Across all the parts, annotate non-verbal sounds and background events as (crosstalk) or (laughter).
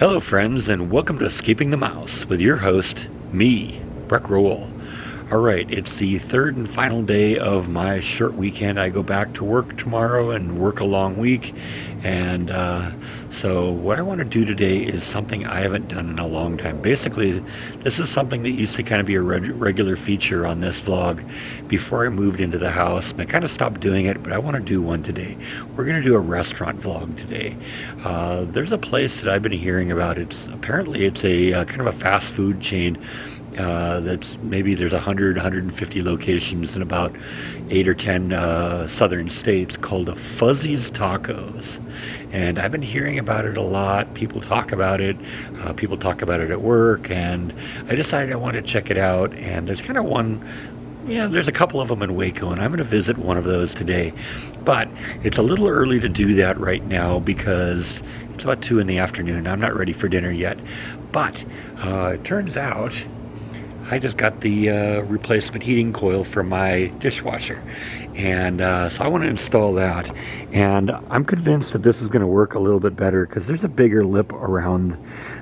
Hello, friends, and welcome to Escaping the Mouse with your host, me, Breck Rowell. All right, it's the third and final day of my short weekend. I go back to work tomorrow and work a long week. And uh, so, what I want to do today is something I haven't done in a long time. Basically, this is something that used to kind of be a reg- regular feature on this vlog before I moved into the house. And I kind of stopped doing it, but I want to do one today. We're going to do a restaurant vlog today. Uh, there's a place that I've been hearing about. It's apparently it's a uh, kind of a fast food chain uh, that's maybe there's 100, 150 locations in about eight or 10 uh, southern states called Fuzzy's Tacos. And I've been hearing about it a lot. People talk about it. Uh, people talk about it at work. And I decided I wanted to check it out. And there's kind of one yeah, there's a couple of them in Waco, and I'm going to visit one of those today. But it's a little early to do that right now because it's about 2 in the afternoon. I'm not ready for dinner yet. But uh, it turns out I just got the uh, replacement heating coil for my dishwasher. And uh, so I want to install that. And I'm convinced that this is going to work a little bit better because there's a bigger lip around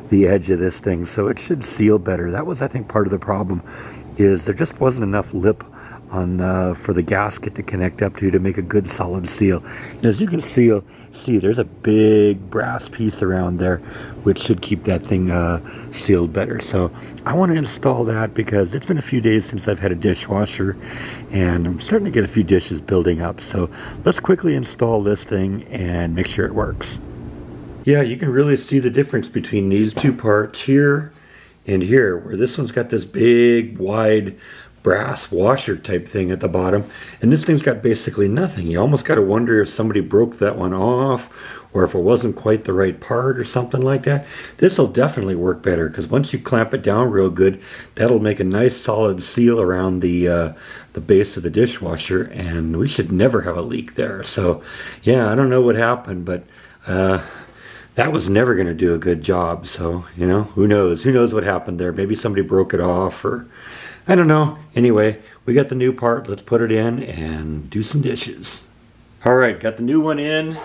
the edge of this thing. So it should seal better. That was, I think, part of the problem is there just wasn't enough lip on uh, for the gasket to connect up to to make a good solid seal. And as you can see, see there's a big brass piece around there which should keep that thing uh, sealed better. So I want to install that because it's been a few days since I've had a dishwasher and I'm starting to get a few dishes building up. So let's quickly install this thing and make sure it works. Yeah, you can really see the difference between these two parts here and here, where this one's got this big, wide brass washer type thing at the bottom. And this thing's got basically nothing. You almost got to wonder if somebody broke that one off or if it wasn't quite the right part or something like that. This will definitely work better because once you clamp it down real good that'll make a nice solid seal around the uh, the base of the dishwasher and we should never have a leak there. So yeah I don't know what happened but uh, that was never going to do a good job. So you know who knows? Who knows what happened there? Maybe somebody broke it off or I don't know. Anyway, we got the new part. Let's put it in and do some dishes. All right, got the new one in.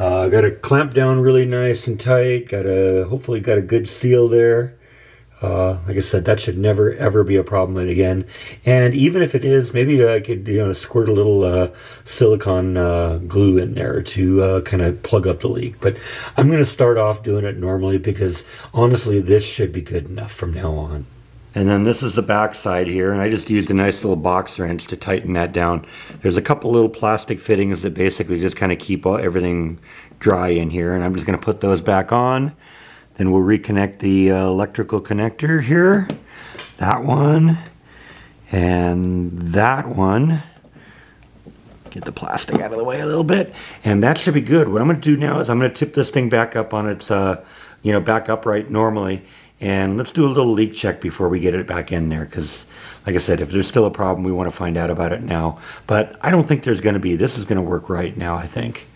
Uh, got it clamped down really nice and tight. Got a hopefully got a good seal there. Uh, like I said, that should never ever be a problem again. And even if it is, maybe I could you know squirt a little uh, silicone uh, glue in there to uh, kind of plug up the leak. But I'm going to start off doing it normally because honestly, this should be good enough from now on. And then this is the back side here, and I just used a nice little box wrench to tighten that down. There's a couple little plastic fittings that basically just kind of keep everything dry in here, and I'm just going to put those back on. Then we'll reconnect the uh, electrical connector here. That one. And that one. Get the plastic out of the way a little bit. And that should be good. What I'm going to do now is I'm going to tip this thing back up on its, uh, you know, back upright normally and let's do a little leak check before we get it back in there because, like I said, if there's still a problem, we want to find out about it now. But I don't think there's going to be. This is going to work right now, I think.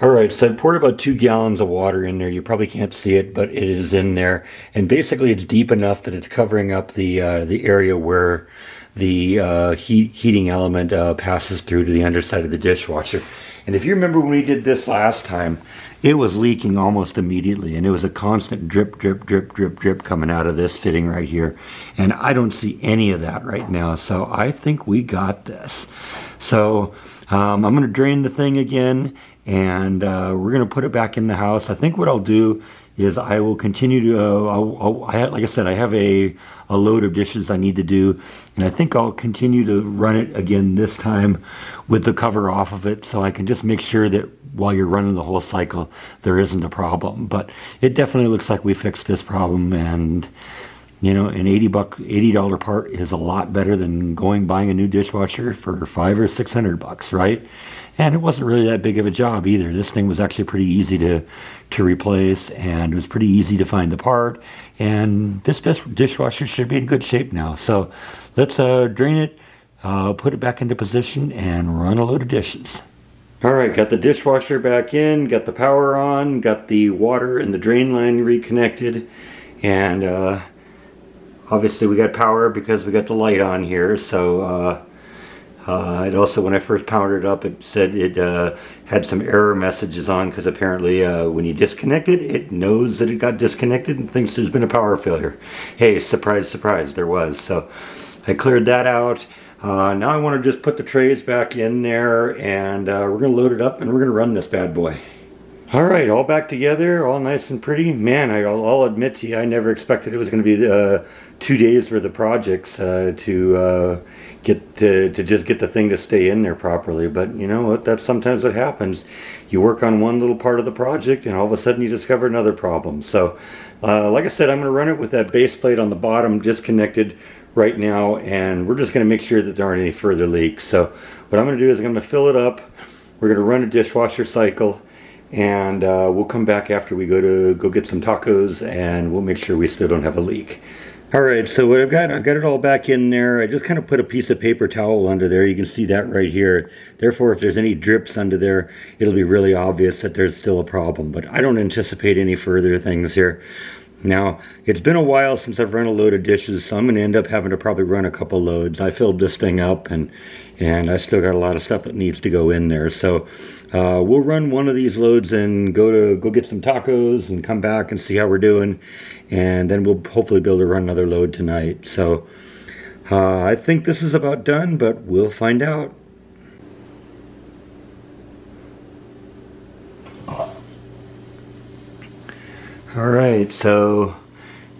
All right, so I poured about two gallons of water in there. You probably can't see it, but it is in there. And basically it's deep enough that it's covering up the, uh, the area where the uh, heat, heating element uh, passes through to the underside of the dishwasher. And if you remember when we did this last time, it was leaking almost immediately and it was a constant drip drip drip drip drip coming out of this fitting right here. And I don't see any of that right now so I think we got this. So um, I'm gonna drain the thing again and uh, we're gonna put it back in the house. I think what I'll do is I will continue to, uh, I'll, I'll, I, like I said, I have a, a load of dishes I need to do, and I think I'll continue to run it again this time with the cover off of it so I can just make sure that while you're running the whole cycle, there isn't a problem. But it definitely looks like we fixed this problem, and you know, an 80 buck, $80 part is a lot better than going buying a new dishwasher for five or 600 bucks, right? And it wasn't really that big of a job either. This thing was actually pretty easy to, to replace and it was pretty easy to find the part. And this dish, dishwasher should be in good shape now. So let's uh, drain it, uh, put it back into position and run a load of dishes. All right, got the dishwasher back in, got the power on, got the water and the drain line reconnected, and uh, obviously we got power because we got the light on here, so uh, Uh, it also, when I first powered it up, it said it uh, had some error messages on because apparently uh, when you disconnect it, it knows that it got disconnected and thinks there's been a power failure. Hey, surprise, surprise, there was. So I cleared that out. Uh, now I want to just put the trays back in there and uh, we're to load it up and we're to run this bad boy. All right, all back together, all nice and pretty. Man, I, will admit to you, I never expected it was going to be uh, two days worth of projects uh, to uh, get to, to just get the thing to stay in there properly. But you know what? That's sometimes what happens. You work on one little part of the project, and all of a sudden you discover another problem. So, uh, like I said, I'm going to run it with that base plate on the bottom disconnected right now, and we're just going to make sure that there aren't any further leaks. So, what I'm going to do is I'm going to fill it up. We're going to run a dishwasher cycle and uh, we'll come back after we go to go get some tacos and we'll make sure we still don't have a leak. All right, so what I've got, I've got it all back in there. I just kind of put a piece of paper towel under there. You can see that right here. Therefore, if there's any drips under there, it'll be really obvious that there's still a problem. But I don't anticipate any further things here. Now, it's been a while since I've run a load of dishes, so I'm going to end up having to probably run a couple loads. I filled this thing up, and and I still got a lot of stuff that needs to go in there. So uh, we'll run one of these loads and go to go get some tacos and come back and see how we're doing, and then we'll hopefully be able to run another load tonight. So uh, I think this is about done, but we'll find out. All right, so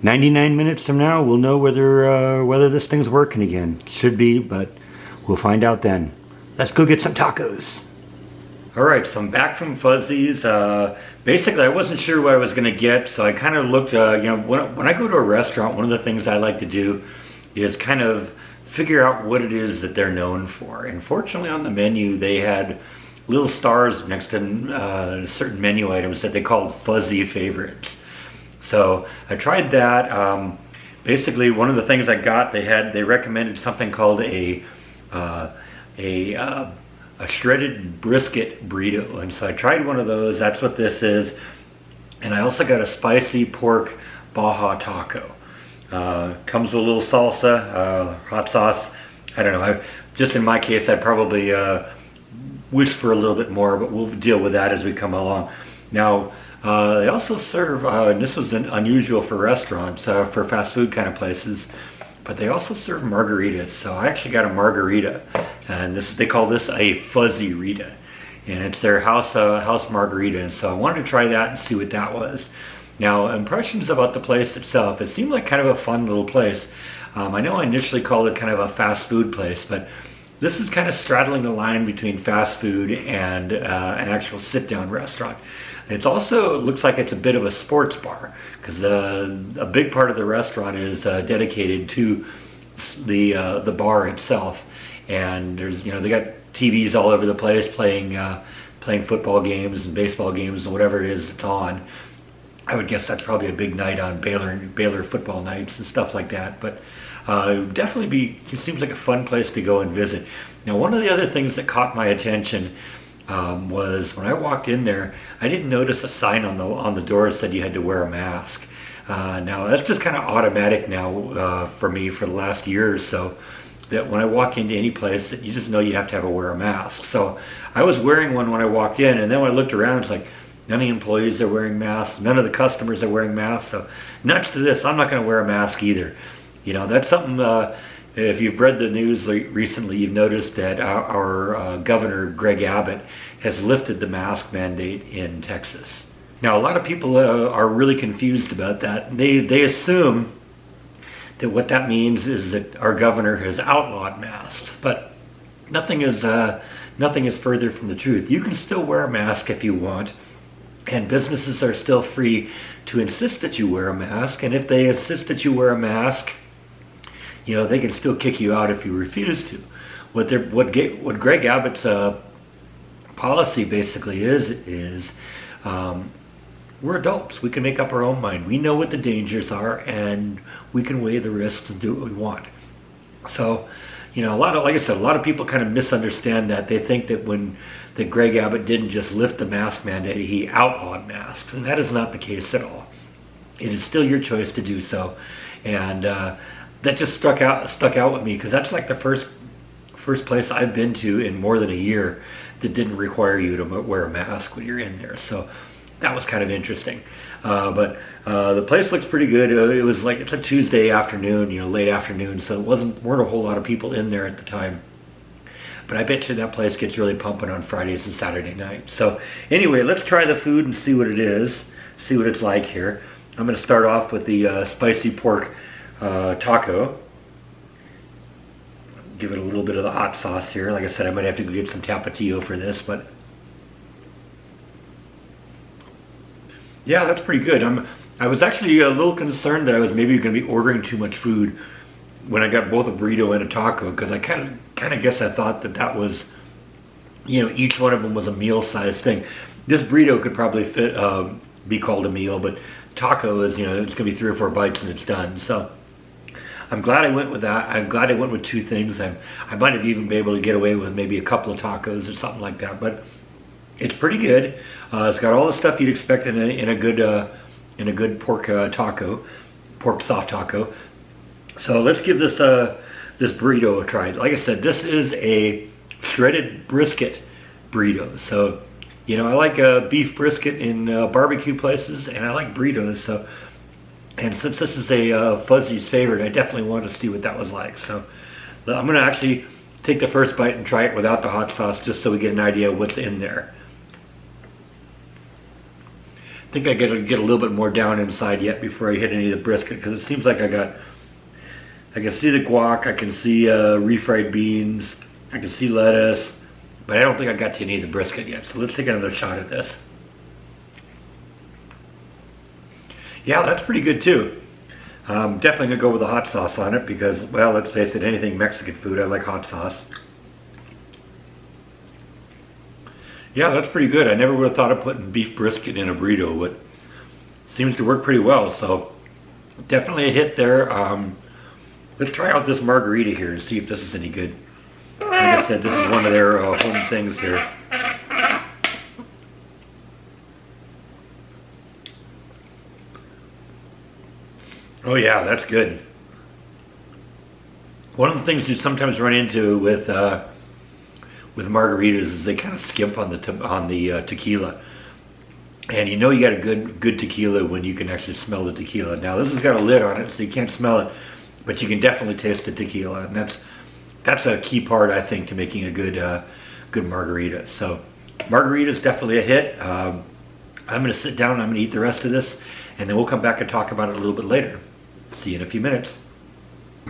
99 minutes from now, we'll know whether uh, whether this thing's working again. Should be, but we'll find out then. Let's go get some tacos. All right, so I'm back from Fuzzy's. Uh, basically, I wasn't sure what I was going to get, so I kind of looked. Uh, you know, when, when I go to a restaurant, one of the things I like to do is kind of figure out what it is that they're known for. And fortunately, on the menu, they had little stars next to uh, certain menu items that they called fuzzy favorites. So I tried that. Um, basically, one of the things I got, they had they recommended something called a uh, a uh, a shredded brisket burrito, and so I tried one of those. That's what this is, and I also got a spicy pork Baja taco. Uh, comes with a little salsa, uh, hot sauce. I don't know. I, just in my case, I'd probably uh, wish for a little bit more, but we'll deal with that as we come along. Now, uh, they also serve, uh, and this was an unusual for restaurants, uh, for fast food kind of places, but they also serve margaritas. So I actually got a margarita, and this they call this a fuzzy rita, and it's their house uh, house margarita. And so I wanted to try that and see what that was. Now, impressions about the place itself. It seemed like kind of a fun little place. Um, I know I initially called it kind of a fast food place, but this is kind of straddling the line between fast food and uh, an actual sit-down restaurant. It's also looks like it's a bit of a sports bar because uh, a big part of the restaurant is uh, dedicated to the uh, the bar itself, and there's you know they got TVs all over the place playing uh, playing football games and baseball games and whatever it is it's on. I would guess that's probably a big night on Baylor Baylor football nights and stuff like that, but. Uh, definitely be it seems like a fun place to go and visit. Now, one of the other things that caught my attention um, was when I walked in there, I didn't notice a sign on the on the door that said you had to wear a mask. Uh, now that's just kind of automatic now uh, for me for the last year or so. That when I walk into any place, you just know you have to have a wear a mask. So I was wearing one when I walked in, and then when I looked around, it's like none of the employees are wearing masks, none of the customers are wearing masks. So next to this, I'm not going to wear a mask either. You know, that's something. Uh, if you've read the news recently, you've noticed that our, our uh, governor, Greg Abbott, has lifted the mask mandate in Texas. Now, a lot of people uh, are really confused about that. They, they assume that what that means is that our governor has outlawed masks, but nothing is, uh, nothing is further from the truth. You can still wear a mask if you want, and businesses are still free to insist that you wear a mask, and if they insist that you wear a mask, you know, they can still kick you out if you refuse to. What they're, what, what Greg Abbott's uh, policy basically is is um, we're adults. We can make up our own mind. We know what the dangers are, and we can weigh the risks and do what we want. So, you know, a lot of, like I said, a lot of people kind of misunderstand that. They think that when that Greg Abbott didn't just lift the mask mandate, he outlawed masks, and that is not the case at all. It is still your choice to do so, and uh, that just struck out stuck out with me because that's like the first first place I've been to in more than a year that didn't require you to wear a mask when you're in there. So that was kind of interesting. Uh, but uh, the place looks pretty good. Uh, it was like it's a Tuesday afternoon, you know, late afternoon, so it wasn't weren't a whole lot of people in there at the time. But I bet you that place gets really pumping on Fridays and Saturday night. So anyway, let's try the food and see what it is, see what it's like here. I'm going to start off with the uh, spicy pork uh, taco. Give it a little bit of the hot sauce here. Like I said, I might have to go get some tapatio for this, but yeah, that's pretty good. I'm. I was actually a little concerned that I was maybe going to be ordering too much food when I got both a burrito and a taco because I kind of kind of guess I thought that that was, you know, each one of them was a meal sized thing. This burrito could probably fit um, be called a meal, but taco is, you know, it's gonna be three or four bites and it's done. So I'm glad I went with that. I'm glad I went with two things. i I might have even been able to get away with maybe a couple of tacos or something like that, but it's pretty good. Uh, it's got all the stuff you'd expect in a, in a good uh, in a good pork uh, taco, pork soft taco. So let's give this uh, this burrito a try. Like I said, this is a shredded brisket burrito. So you know, I like uh, beef brisket in uh, barbecue places, and I like burritos. So, and since this is a uh, Fuzzy's favorite, I definitely wanted to see what that was like. So, I'm gonna actually take the first bite and try it without the hot sauce, just so we get an idea what's in there. I think I got to get a little bit more down inside yet before I hit any of the brisket, because it seems like I got. I can see the guac, I can see uh, refried beans, I can see lettuce. But I don't think I got to any of the brisket yet, so let's take another shot at this. Yeah, that's pretty good too. Um, definitely gonna go with the hot sauce on it because, well, let's face it, anything Mexican food, I like hot sauce. Yeah, that's pretty good. I never would have thought of putting beef brisket in a burrito, but seems to work pretty well. So definitely a hit there. Um, let's try out this margarita here and see if this is any good. Like I said, this is one of their uh, home things here. Oh yeah, that's good. One of the things you sometimes run into with uh, with margaritas is they kind of skimp on the on the uh, tequila, and you know you got a good good tequila when you can actually smell the tequila. Now this has got a lid on it, so you can't smell it, but you can definitely taste the tequila, and that's that's a key part, I think, to making a good uh, good margarita. So margarita is definitely a hit. Um, I'm going to sit down. I'm going to eat the rest of this, and then we'll come back and talk about it a little bit later. See you in a few minutes.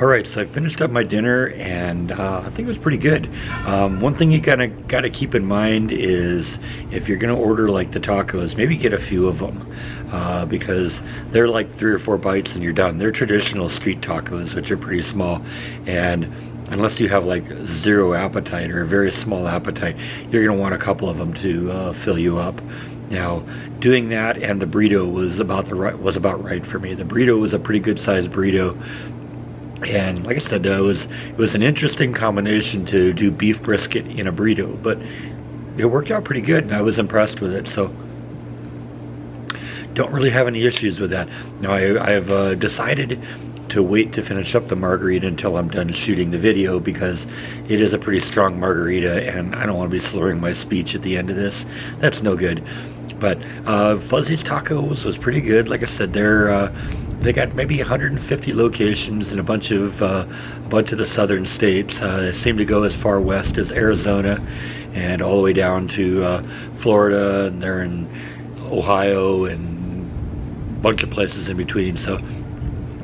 All right, so I finished up my dinner, and uh, I think it was pretty good. Um, one thing you kind of got to keep in mind is if you're going to order like the tacos, maybe get a few of them uh, because they're like three or four bites and you're done. They're traditional street tacos, which are pretty small, and unless you have like zero appetite or a very small appetite, you're going to want a couple of them to uh, fill you up. Now, doing that and the burrito was about the right was about right for me. The burrito was a pretty good sized burrito, and like I said, uh, it was it was an interesting combination to do beef brisket in a burrito, but it worked out pretty good, and I was impressed with it. So. Don't really have any issues with that. Now I, have uh, decided to wait to finish up the margarita until I'm done shooting the video because it is a pretty strong margarita and I don't want to be slurring my speech at the end of this. That's no good. But uh, Fuzzy's Tacos was pretty good. Like I said, they're uh, they got maybe 150 locations in a bunch of uh, a bunch of the southern states. Uh, they seem to go as far west as Arizona and all the way down to uh, Florida, and they're in Ohio and a bunch of places in between. So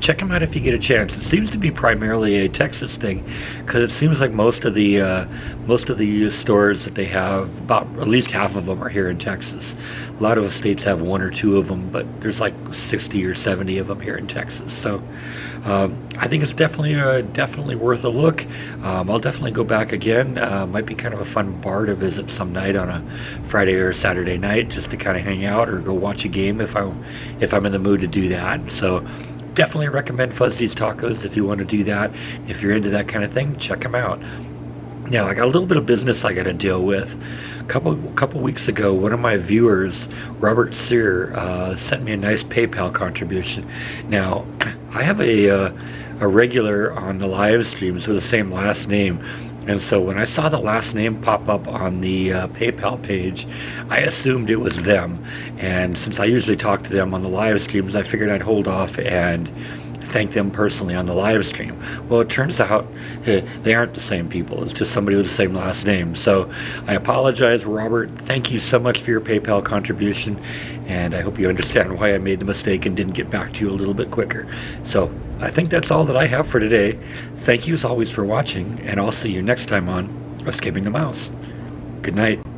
check them out if you get a chance. It seems to be primarily a Texas thing, because it seems like most of the uh, most of the stores that they have, about at least half of them are here in Texas. A lot of states have one or two of them, but there's like 60 or 70 of them here in Texas. So um, I think it's definitely uh, definitely worth a look. Um, I'll definitely go back again. Uh, might be kind of a fun bar to visit some night on a Friday or Saturday night, just to kind of hang out or go watch a game if I if I'm in the mood to do that. So definitely recommend Fuzzy's Tacos if you want to do that. If you're into that kind of thing, check them out. Now, I got a little bit of business I got to deal with. A couple couple weeks ago, one of my viewers, Robert Sear, uh, sent me a nice PayPal contribution. Now, (clears throat) I have a uh, a regular on the live streams with the same last name, And so when I saw the last name pop up on the uh, PayPal page, I assumed it was them. And since I usually talk to them on the live streams, I figured I'd hold off and thank them personally on the live stream. Well, it turns out (laughs) they aren't the same people. It's just somebody with the same last name. So I apologize, Robert. Thank you so much for your PayPal contribution. And I hope you understand why I made the mistake and didn't get back to you a little bit quicker. So I think that's all that I have for today. Thank you as always for watching, and I'll see you next time on Escaping the Mouse. Good night.